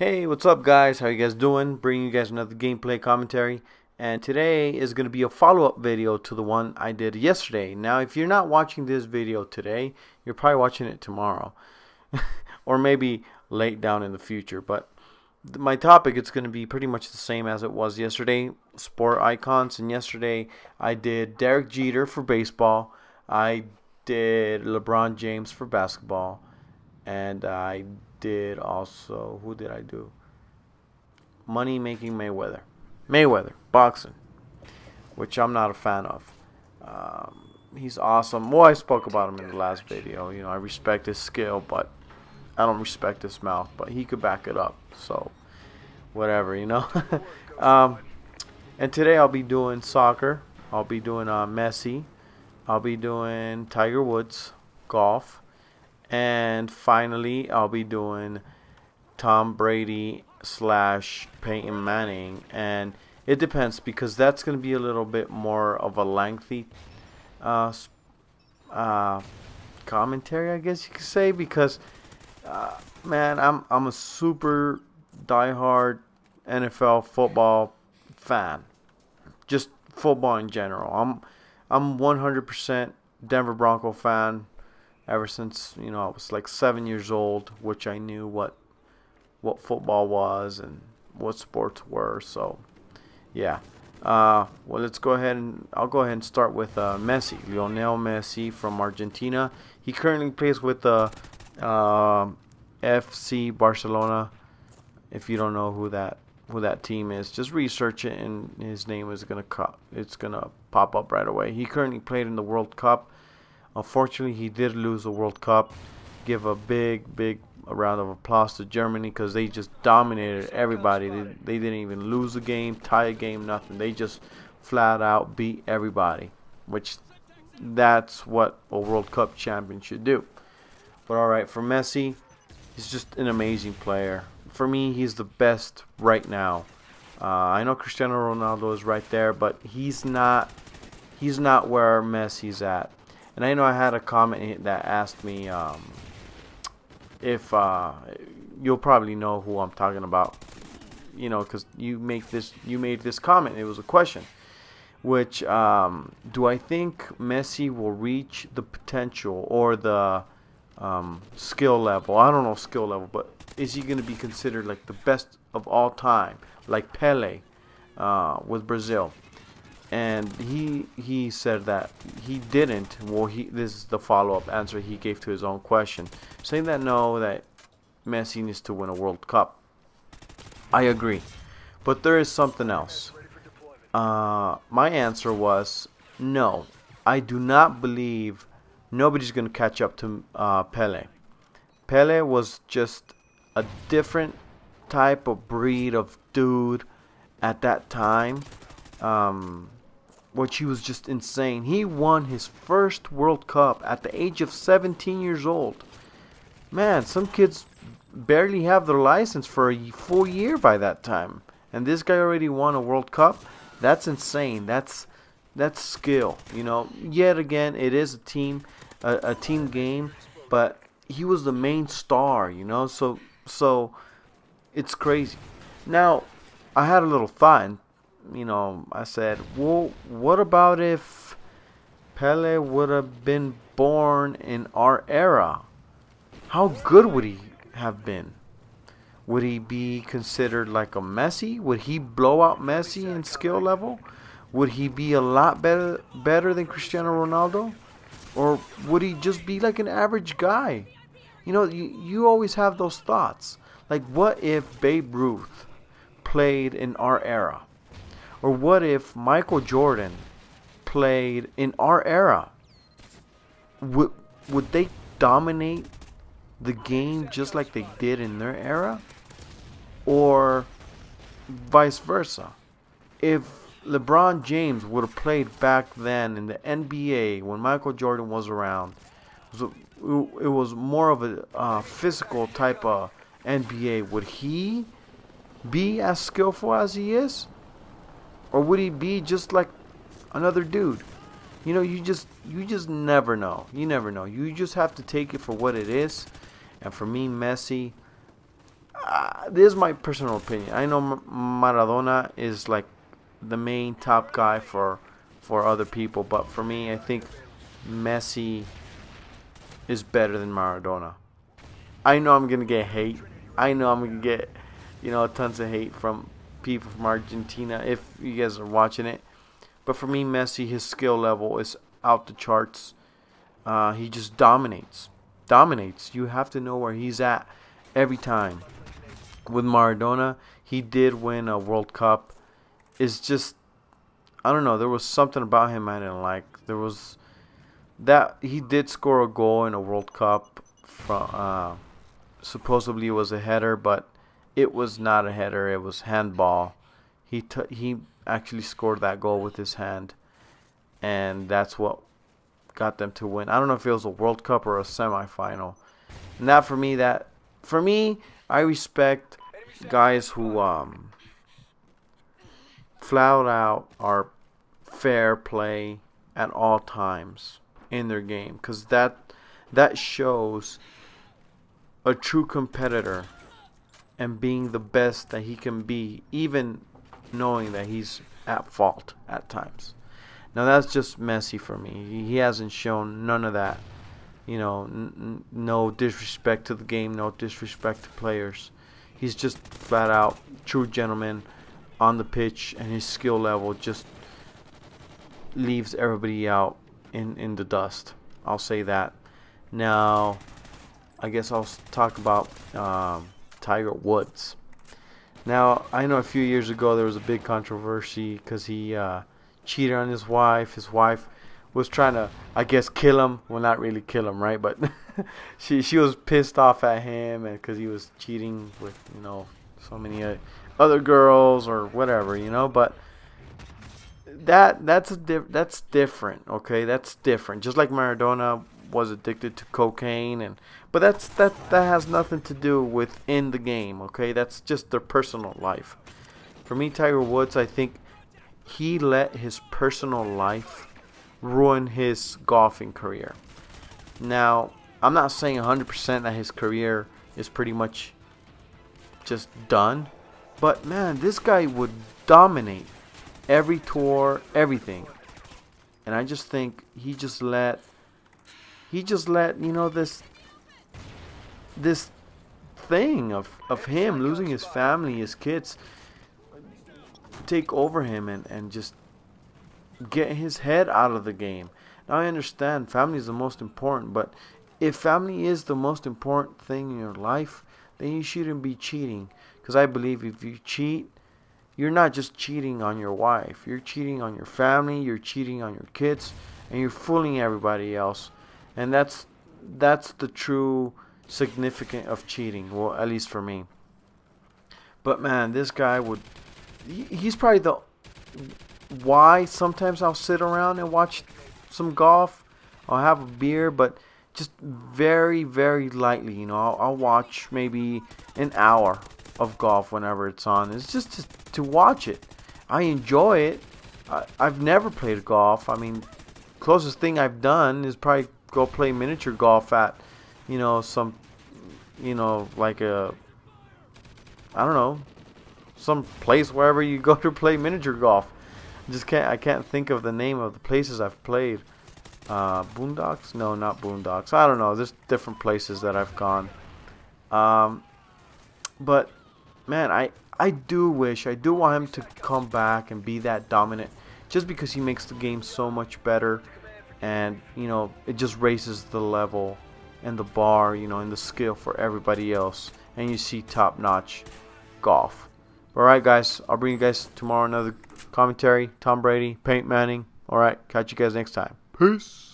Hey, what's up guys? How you guys doing? Bringing you guys another gameplay commentary. And today is going to be a follow-up video to the one I did yesterday. Now, if you're not watching this video today, you're probably watching it tomorrow. or maybe late down in the future. But my topic it's going to be pretty much the same as it was yesterday. Sport icons. And yesterday I did Derek Jeter for baseball. I did LeBron James for basketball. And I did also who did I do? Money making Mayweather. Mayweather boxing, which I'm not a fan of. Um, he's awesome. Well, I spoke about him in the last video. You know, I respect his skill, but I don't respect his mouth. But he could back it up. So, whatever, you know. um, and today I'll be doing soccer. I'll be doing uh, Messi. I'll be doing Tiger Woods, golf and finally, I'll be doing Tom Brady slash Peyton Manning. And it depends because that's going to be a little bit more of a lengthy uh, uh, commentary, I guess you could say. Because, uh, man, I'm, I'm a super diehard NFL football fan. Just football in general. I'm I'm 100% Denver Bronco fan ever since you know I was like seven years old, which I knew what what football was and what sports were. So, yeah. Uh, well, let's go ahead and I'll go ahead and start with uh, Messi, Lionel Messi from Argentina. He currently plays with the uh, FC Barcelona. If you don't know who that who that team is, just research it, and his name is gonna cut it's gonna pop up right away. He currently played in the World Cup Unfortunately, he did lose the World Cup. Give a big, big round of applause to Germany because they just dominated everybody. They, they didn't even lose a game, tie a game, nothing. They just flat out beat everybody, which that's what a World Cup champion should do. But alright, for Messi, he's just an amazing player. For me, he's the best right now. Uh, I know Cristiano Ronaldo is right there, but he's not. He's not where Messi's at. And I know I had a comment that asked me um, if uh, you'll probably know who I'm talking about. You know, because you make this, you made this comment. It was a question, which um, do I think Messi will reach the potential or the um, skill level? I don't know skill level, but is he going to be considered like the best of all time, like Pele uh, with Brazil? And he he said that he didn't well he this is the follow-up answer he gave to his own question saying that no that Messi needs to win a World Cup. I agree. But there is something else. Uh, my answer was no. I do not believe nobody's gonna catch up to uh, Pele. Pele was just a different type of breed of dude at that time. Um, which he was just insane. He won his first World Cup at the age of 17 years old. Man, some kids barely have their license for a full year by that time. And this guy already won a World Cup. That's insane. That's that's skill. You know, yet again, it is a team a, a team game, but he was the main star, you know? So so it's crazy. Now, I had a little thought and you know, I said, well, what about if Pele would have been born in our era? How good would he have been? Would he be considered like a Messi? Would he blow out Messi in skill level? Would he be a lot better better than Cristiano Ronaldo? Or would he just be like an average guy? You know, you, you always have those thoughts. Like, what if Babe Ruth played in our era? Or what if Michael Jordan played in our era? Would would they dominate the game just like they did in their era? Or vice versa? If LeBron James would have played back then in the NBA when Michael Jordan was around, it was more of a uh, physical type of NBA. Would he be as skillful as he is? Or would he be just like another dude? You know, you just you just never know. You never know. You just have to take it for what it is. And for me, Messi, uh, this is my personal opinion. I know Maradona is like the main top guy for for other people, but for me, I think Messi is better than Maradona. I know I'm gonna get hate. I know I'm gonna get you know tons of hate from people from Argentina if you guys are watching it. But for me, Messi, his skill level is out the charts. Uh, he just dominates, dominates. You have to know where he's at every time. With Maradona, he did win a World Cup. It's just, I don't know. There was something about him I didn't like. There was that he did score a goal in a World Cup. From uh, supposedly it was a header, but it was not a header. It was handball. He he actually scored that goal with his hand, and that's what got them to win. I don't know if it was a World Cup or a semifinal. And that for me, that for me, I respect guys who um flat out are fair play at all times in their game because that that shows a true competitor and being the best that he can be even knowing that he's at fault at times now that's just Messi for me he hasn't shown none of that you know no disrespect to the game no disrespect to players he's just flat out true gentleman on the pitch and his skill level just leaves everybody out in in the dust. I'll say that. Now, I guess I'll talk about um, Tiger Woods. Now, I know a few years ago there was a big controversy because he uh, cheated on his wife. His wife was trying to, I guess, kill him. Well, not really kill him, right? But she she was pissed off at him because he was cheating with you know so many uh, other girls or whatever, you know. But that that's a diff, that's different. Okay, that's different. Just like Maradona was addicted to cocaine, and but that's that that has nothing to do with in the game. Okay, that's just their personal life. For me, Tiger Woods, I think he let his personal life ruin his golfing career. Now, I'm not saying 100% that his career is pretty much just done, but man, this guy would dominate every tour, everything. And I just think he just let he just let, you know, this this thing of of him losing his family, his kids take over him and and just get his head out of the game. Now I understand family is the most important, but if family is the most important thing in your life, then you shouldn't be cheating. Because I believe if you cheat, you're not just cheating on your wife. You're cheating on your family. You're cheating on your kids, and you're fooling everybody else. And that's that's the true significance of cheating. Well, at least for me. But man, this guy would. he's probably the why sometimes I'll sit around and watch some golf. I'll have a beer, but just very, very lightly. You know, I'll, I'll watch maybe an hour of golf whenever it's on. It's just to, to watch it. I enjoy it. I, I've never played golf. I mean, closest thing I've done is probably go play miniature golf at, you know, some, you know, like a, I don't know, some place wherever you go to play miniature golf. I just can't. I can't think of the name of the places I've played. Uh, Boondocks? No, not Boondocks. I don't know. There's different places that I've gone. Um, but man, I I do wish, I do want him to come back and be that dominant, just because he makes the game so much better, and you know it just raises the level and the bar, you know, and the skill for everybody else, and you see top-notch golf. Alright guys, I'll bring you guys tomorrow another commentary. Tom Brady, Peyton Manning. Alright, catch you guys next time. Peace.